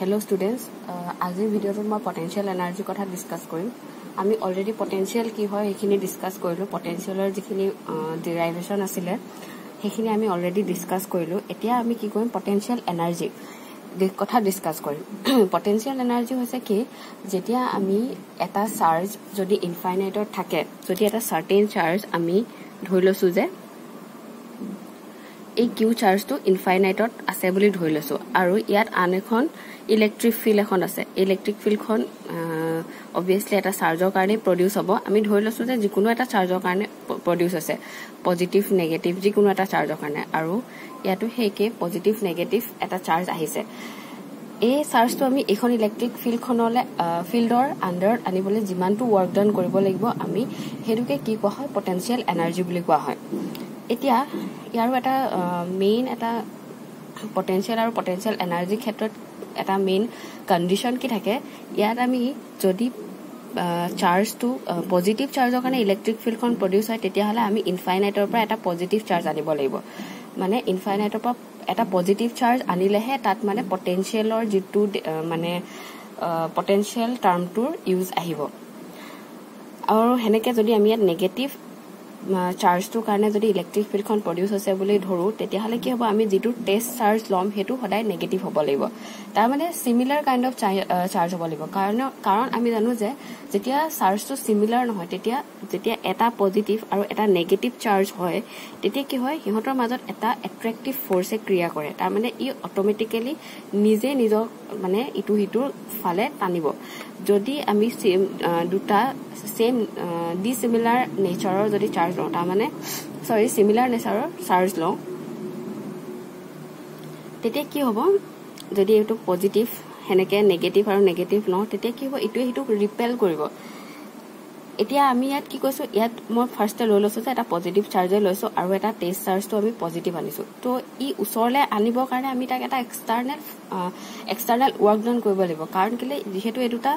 Hello students আজিৰ ভিডিঅ'টোত মই পটেঞ্চিয়েল এনাৰ্জিৰ কথা ডিছকাছ কৰিম। আমি অলৰেডি পটেঞ্চিয়েল কি হয় সেইখিনি ডিছকাছ কৰিলোঁ। পটেঞ্চিয়েলৰ যিখিনি ডিৰাইভেশ্যন আছিলে সেইখিনি আমি অলৰেডি ডিছকাছ কৰিলোঁ। এতিয়া আমি কি কৰিম পটেঞ্চিয়েল এনাৰ্জি কথা ডিছকাছ কৰিম। পটেঞ্চিয়েল এনাৰ্জি হৈছে কি যেতিয়া আমি এটা চাৰ্জ যদি ইনফাইনাইটত থাকে যদি এটা চাৰ্টেইন চাৰ্জ আমি ধৰি লৈছোঁ যে এই কিউ চাৰ্জটো ইনফাইনাইটত আছে বুলি ধৰি লৈছোঁ। আৰু ইয়াত আন এখন ইলেক্ট্ৰিক ফিল্ড এখন আছে। ইলেক্ট্ৰিক ফিল্ডখন অভিয়াছলি এটা চাৰ্জৰ কাৰণে প্ৰডিউচ হ'ব। আমি ধৰি লৈছোঁ যে যিকোনো এটা চাৰ্জৰ কাৰণে প্ৰডিউচ আছে। পজিটিভ নেগেটিভ যিকোনো এটা চাৰ্জৰ কাৰণে। আৰু ইয়াতো সেইকে পজিটিভ নেগেটিভ এটা চাৰ্জ আহিছে। এই চাৰ্জটো আমি এইখন ইলেক্ট্ৰিক ফিল্ডখনলৈ ফিল্ডৰ আণ্ডাৰত আনিবলৈ যিমানটো ৱৰ্ক ডান কৰিব লাগিব আমি সেইটোকে কি কোৱা হয়? পটেঞ্চিয়েল এনাৰ্জি বুলি কোৱা হয়। এতিয়া ইয়াৰো এটা মেইন এটা পটেঞ্চিয়েল আৰু পটেঞ্চিয়েল এনাৰ্জিৰ ক্ষেত্ৰত এটা মেইন কণ্ডিশ্যন কি থাকে ইয়াত আমি যদি চাৰ্জটো পজিটিভ চাৰ্জৰ কাৰণে ইলেক্ট্ৰিক ফিল্ডখন প্ৰডিউচ হয় তেতিয়াহ'লে আমি ইনফাইনাইটৰ পৰা এটা পজিটিভ চাৰ্জ আনিব লাগিব। মানে ইনফাইনাইটৰ পৰা এটা পজিটিভ চাৰ্জ আনিলেহে তাত মানে পটেঞ্চিয়েলৰ যিটো মানে পটেঞ্চিয়েল টাৰ্মটোৰ ইউজ আহিব। আৰু সেনেকে যদি আমি ইয়াত নিগেটিভ চাৰ্জটোৰ কাৰণে যদি ইলেক্ট্ৰিক ফিল্ডখন প্ৰডিউচ হৈছে বুলি ধৰোঁ তেতিয়াহ'লে কি হ'ব আমি যিটো টেষ্ট চাৰ্জ ল'ম সেইটো সদায় নিগেটিভ হ'ব লাগিব। তাৰমানে চিমিলাৰ কাইণ্ড অফ চাৰ্জ হ'ব লাগিব। কাৰণ কাৰণ আমি জানো যে যেতিয়া চাৰ্জটো চিমিলাৰ নহয় তেতিয়া যেতিয়া এটা পজিটিভ আৰু এটা নেগেটিভ চাৰ্জ হয় তেতিয়া কি হয় সিহঁতৰ মাজত এটা এট্ৰেক্টিভ ফৰ্চে ক্ৰিয়া কৰে। তাৰমানে ই অট'মেটিকেলি নিজে নিজক মানে ইটো সিটোৰ ফালে টানিব। যদি আমি দুটা ছেম ডিচিমিলাৰ নেচাৰৰ যদি চাৰ্জ লওঁ তাৰমানে চৰি চিমিলাৰ নেচাৰৰ চাৰ্জ লওঁ। তেতিয়া কি হ'ব যদি এইটো পজিটিভ সেনেকে নেগেটিভ আৰু নেগেটিভ লওঁ তেতিয়া কি হ'ব ইটোৱে সিটোক ৰিপেল কৰিব। এতিয়া আমি ইয়াত কি কৈছোঁ ইয়াত মই ফাৰ্ষ্টে লৈ লৈছোঁ যে এটা পজিটিভ চাৰ্জে লৈছোঁ আৰু এটা টেষ্ট চাৰ্জটো আমি পজিটিভ আনিছোঁ। ত' ই ওচৰলৈ আনিবৰ কাৰণে আমি তাক এটা এক্সটাৰ্নেল এক্সটাৰ্নেল ৱৰ্ক ডাউন কৰিব লাগিব। কাৰণ কেলৈ যিহেতু এই দুটা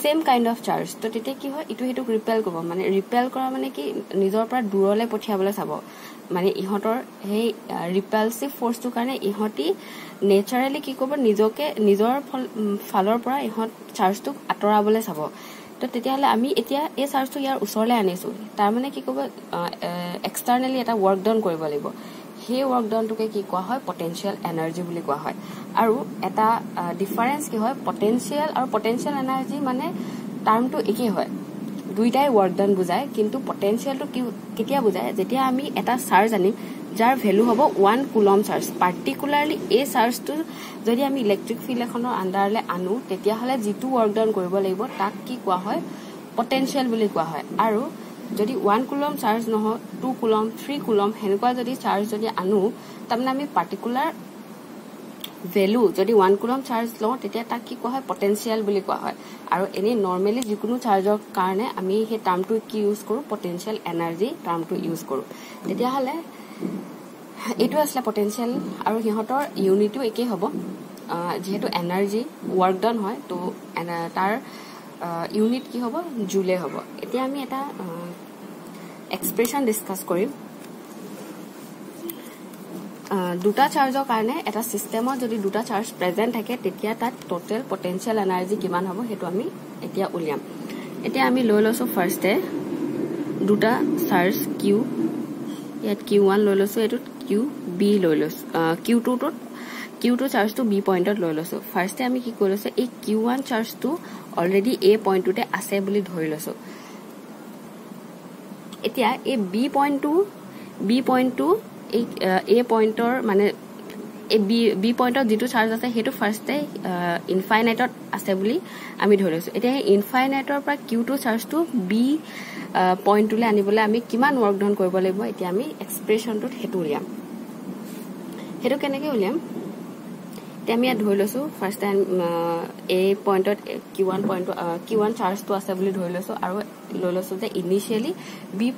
ছেম কাইণ্ড অফ চাৰ্জ ত' তেতিয়া কি হয় ইটো সিটোক ৰিপেল কৰিব। মানে ৰিপেল কৰা মানে কি নিজৰ পৰা দূৰলৈ পঠিয়াবলৈ চাব। মানে ইহঁতৰ সেই ৰিপেলচিভ ফৰ্চটোৰ কাৰণে ইহঁতি নেচাৰেলি কি কৰিব নিজকে নিজৰ ফালৰ পৰা ইহঁত চাৰ্জটোক আঁতৰাবলৈ চাব। তো তেতিয়াহ'লে আমি এতিয়া এই চাৰ্জটো ইয়াৰ ওচৰলৈ আনিছোঁ। তাৰমানে কি ক'ব এক্সটাৰ্নেলি এটা ৱৰ্ক ডাউন কৰিব লাগিব। সেই ৱৰ্ক ডাউনটোকে কি কোৱা হয়? পটেঞ্চিয়েল এনাৰ্জি বুলি কোৱা হয়। আৰু এটা ডিফাৰেঞ্চ কি হয়? পটেঞ্চিয়েল আৰু পটেঞ্চিয়েল এনাৰ্জি মানে টাৰ্মটো একেই হয়। দুইটাই ৱৰ্ক ডাউন বুজায় কিন্তু পটেঞ্চিয়েলটো কি কেতিয়া বুজায়? যেতিয়া আমি এটা চাৰ্জ আনিম যাৰ ভেলু হ'ব ওৱান কুলম চাৰ্জ পাৰ্টিকুলাৰলি এই চাৰ্জটো যদি আমি ইলেক্ট্ৰিক ফিল্ড এখনৰ আণ্ডাৰলৈ আনো তেতিয়াহ'লে যিটো ৱৰ্ক ডাউন কৰিব লাগিব তাক কি কোৱা হয়? পটেঞ্চিয়েল বুলি কোৱা হয়। আৰু যদি ওৱান কুলম চাৰ্জ নহয় টু কুলম থ্ৰী কুলম সেনেকুৱা যদি চাৰ্জ যদি আনো তাৰমানে আমি পাৰ্টিকুলাৰ ভেলু যদি ওৱান কুলম চাৰ্জ লওঁ তেতিয়া তাক কি কোৱা হয়? পটেঞ্চিয়েল বুলি কোৱা হয়। আৰু এনেই নৰ্মেলি যিকোনো চাৰ্জৰ কাৰণে আমি সেই টাৰ্মটো কি ইউজ কৰোঁ? পটেঞ্চিয়েল এনাৰ্জি টাৰ্মটো ইউজ কৰোঁ। তেতিয়াহ'লে এইটো আছিলে পটেঞ্চিয়েল আৰু সিহঁতৰ ইউনিটো একেই হ'ব। যিহেতু এনাৰ্জি ৱৰ্ক ডাউন হয় ত' তাৰ ইউনিট কি হ'ব? জুলে হ'ব। এতিয়া আমি এটা এক্সপ্ৰেশ্যন ডিছকাছ কৰিম। দুটা চাৰ্জৰ কাৰণে এটা ছিষ্টেমত যদি দুটা চাৰ্জ প্ৰেজেণ্ট থাকে তেতিয়া তাত ট'টেল পটেঞ্চিয়েল এনাৰ্জি কিমান হ'ব সেইটো আমি এতিয়া উলিয়াম। এতিয়া আমি লৈ লৈছোঁ ফাৰ্ষ্টে দুটা চাৰ্জ কিউ ইয়াত কিউ ওৱান লৈ লৈছোঁ এইটোত কিউ বি লৈ লৈছোঁ কিউ টুটোত কিউ টু চাৰ্জটো বি পইণ্টত লৈ লৈছোঁ। ফাৰ্ষ্টে আমি কি কৰি লৈছোঁ এই কিউ ওৱান চাৰ্জটো অলৰেডি এ পইণ্টটোতে আছে বুলি ধৰি লৈছোঁ। এতিয়া এই বি পইণ্টটো বি পইণ্টটো এই এ পইণ্টৰ মানে বি বি পইণ্টত যিটো চাৰ্জ আছে সেইটো ফাৰ্ষ্টে ইনফাইনাইটত আছে বুলি আমি ধৰি লৈছোঁ। এতিয়া সেই ইনফাইনাইটৰ পৰা কিউ টু চাৰ্জটো বি পইণ্টটোলৈ আনিবলৈ আমি কিমান ৱৰ্ক ডাউন কৰিব লাগিব এতিয়া আমি এক্সপ্ৰেশ্যনটোত সেইটো উলিয়াম। সেইটো কেনেকৈ উলিয়াম? এতিয়া আমি ইয়াত ধৰি লৈছোঁ ফাৰ্ষ্ট টাইম এই পইণ্টত কিউ ওৱান পইণ্টটো কিউ ওৱান চাৰ্জটো আছে বুলি ধৰি লৈছোঁ আৰু লৈ লৈছোঁ যে ইনিচিয়েলি বি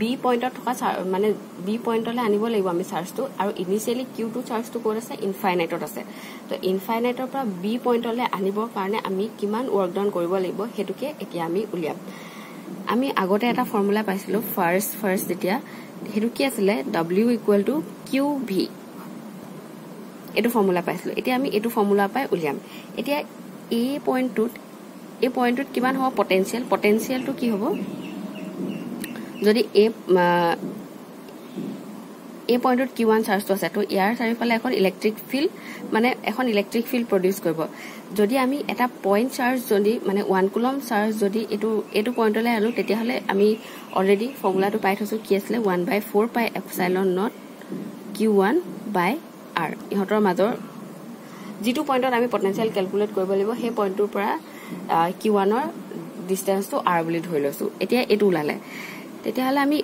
বি পইণ্টত থকা মানে বি পইণ্টলৈ আনিব লাগিব আমি চাৰ্জটো আৰু ইনিচিয়েলি কিউ টু চাৰ্জটো ক'ত আছে? ইনফাইনাইটত আছে। তো ইনফাইনাইটৰ পৰা বি পইণ্টলৈ আনিবৰ কাৰণে আমি কিমান ৱৰ্ক ডাউন কৰিব লাগিব সেইটোকে এতিয়া আমি উলিয়াম। আমি আগতে এটা ফৰ্মুলা পাইছিলোঁ ফাৰ্ষ্ট ফাৰ্ষ্ট যেতিয়া সেইটো কি আছিলে? W equal to Q V এইটো ফৰ্মুলা পাইছিলোঁ। এতিয়া আমি এইটো ফৰ্মুলাৰ পৰাই উলিয়াম। এতিয়া এই পইণ্টটোত এই পইণ্টটোত কিমান হ'ব পটেঞ্চিয়েল পটেঞ্চিয়েলটো কি হ'ব? যদি এই এই পইণ্টত কিউ ওৱান চাৰ্জটো আছে তো ইয়াৰ চাৰিওফালে এখন ইলেক্ট্ৰিক ফিল্ড মানে এখন ইলেক্ট্ৰিক ফিল্ড প্ৰডিউচ কৰিব। যদি আমি এটা পইণ্ট চাৰ্জ যদি মানে ওৱান কুলম চাৰ্জ যদি এইটো এইটো পইণ্টলৈ আনো তেতিয়াহ'লে আমি অলৰেডি ফৰ্মুলাটো পাই থৈছোঁ কি আছিলে one by four pi epsilon naught Q one by R ইহঁতৰ মাজৰ যিটো পইণ্টত আমি পটেঞ্চিয়েল কেলকুলেট কৰিব লাগিব সেই পইণ্টটোৰ পৰা কিউ ওৱানৰ ডিষ্টেঞ্চটো আৰ বুলি ধৰি লৈছোঁ। এতিয়া এইটো ওলালে। তেতিয়াহ'লে আমি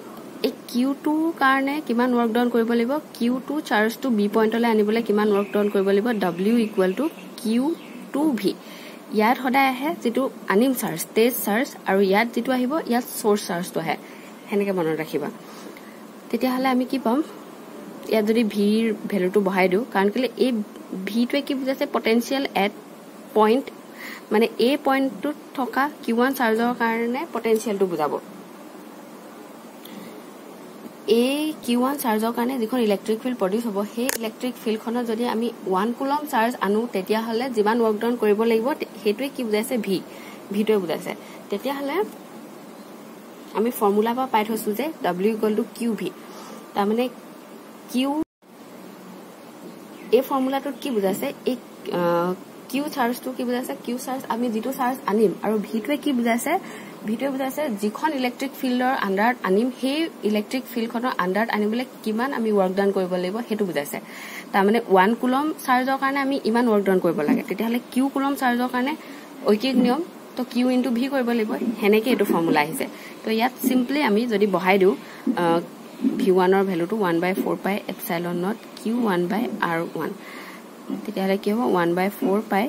এই কিউ টুৰ কাৰণে কিমান ৱৰ্ক ডাউন কৰিব লাগিব? কিউ টু চাৰ্জটো বি পইণ্টলৈ আনিবলৈ কিমান ৱৰ্ক ডাউন কৰিব লাগিব? W equal to Q two V ইয়াত সদায় আহে যিটো আনিম চাৰ্জ টেষ্ট চাৰ্জ আৰু ইয়াত যিটো আহিব ইয়াত চ'ৰ্চ চাৰ্জটো আহে। সেনেকৈ মনত ৰাখিবা। তেতিয়াহ'লে আমি কি পাম? ইয়াত যদি ভিৰ ভেলুটো বঢ়াই দিওঁ কাৰণ কেলৈ এই ভিটোৱে কি বুজাইছে পটেঞ্চিয়েল এট পইণ্ট মানে এই পইণ্টটোত থকা কিউ ওৱান চাৰ্জৰ কাৰণে পটেঞ্চিয়েলটো বুজাব। এই কিউ ওৱান চাৰ্জৰ কাৰণে যিখন ইলেক্ট্ৰিক ফিল্ড প্ৰডিউচ হ'ব সেই ইলেক্ট্ৰিক ফিল্ডখনত যদি আমি ওৱান কুলম চাৰ্জ আনো তেতিয়াহ'লে যিমান ৱৰ্ক ডাউন কৰিব লাগিব সেইটোৱে কি বুজাইছে ভি। ভিটোৱে বুজাইছে। তেতিয়াহ'লে আমি ফৰ্মুলাৰ পৰা পাই থৈছোঁ যে W equal to Q V তাৰমানে কিউ এই ফৰ্মুলাটোত কি বুজাইছে? এই কিউ চাৰ্জটো কি বুজাইছে? কিউ চাৰ্জ আমি যিটো চাৰ্জ আনিম আৰু ভিটোৱে কি বুজাইছে? ভিটোৱে বুজাইছে যিখন ইলেক্ট্ৰিক ফিল্ডৰ আণ্ডাৰত আনিম সেই ইলেক্ট্ৰিক ফিল্ডখনৰ আণ্ডাৰত আনিবলৈ কিমান আমি ৱৰ্ক ডাউন কৰিব লাগিব সেইটো বুজাইছে। তাৰমানে ওৱান কুলম চাৰ্জৰ কাৰণে আমি ইমান ৱৰ্ক ডাউন কৰিব লাগে। তেতিয়াহ'লে কিউ কুলম চাৰ্জৰ কাৰণে ঐকিক নিয়ম তো কিউ ইনটু ভি কৰিব লাগিব। সেনেকৈ এইটো ফৰ্মুলা আহিছে। তো ইয়াত চিম্পলি আমি যদি বহাই দিওঁ ভি ওৱানৰ ভেলুটো one by four pi epsilon naught Q one by R one. তেতিয়াহ'লে কি হ'ব? One by four pi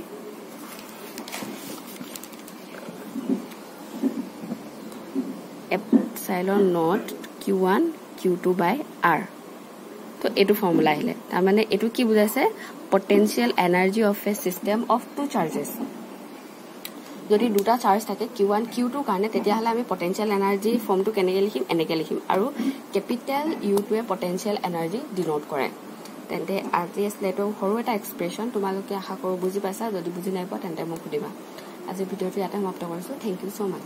epsilon naught Q one Q two by R. তো এইটো ফৰ্মুলা আহিলে। তাৰমানে এইটো কি বুজাইছে? Potential energy of a system of two charges. যদি দুটা চাৰ্জ থাকে কিউ ওৱান কিউ টুৰ কাৰণে তেতিয়াহ'লে আমি পটেঞ্চিয়েল এনাৰ্জি ফৰ্মটো কেনেকৈ লিখিম এনেকৈ লিখিম। আৰু কেপিটেল ইউটোৱে পটেঞ্চিয়েল এনাৰ্জি ডিনোট কৰে। তেন্তে আজি আছিলে এইটো সৰু এটা এক্সপ্ৰেশ্যন তোমালোকে আশা কৰোঁ বুজি পাইছা। যদি বুজি নাই পোৱা তেন্তে মোক সুধিবা। আজি ভিডিঅ'টো ইয়াতে সমাপ্ত কৰিছোঁ। Thank you so much